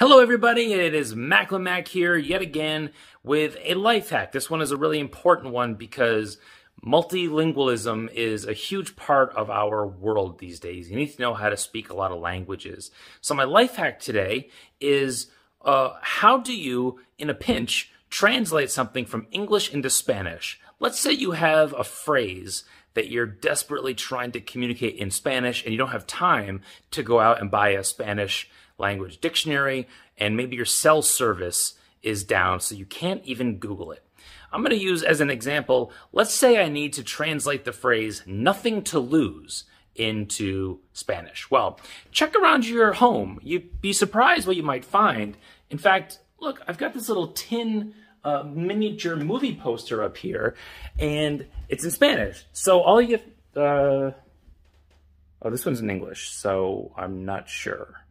Hello, everybody. It is Macklenmak here yet again with a life hack. This one is a really important one because multilingualism is a huge part of our world these days. You need to know how to speak a lot of languages. So, my life hack today is uh, how do you, in a pinch, translate something from English into Spanish? Let's say you have a phrase that you're desperately trying to communicate in Spanish and you don't have time to go out and buy a Spanish language dictionary, and maybe your cell service is down, so you can't even Google it. I'm going to use as an example, let's say I need to translate the phrase nothing to lose into Spanish. Well, check around your home. You'd be surprised what you might find. In fact, look, I've got this little tin uh, miniature movie poster up here, and it's in Spanish. So all you, uh, oh, this one's in English, so I'm not sure.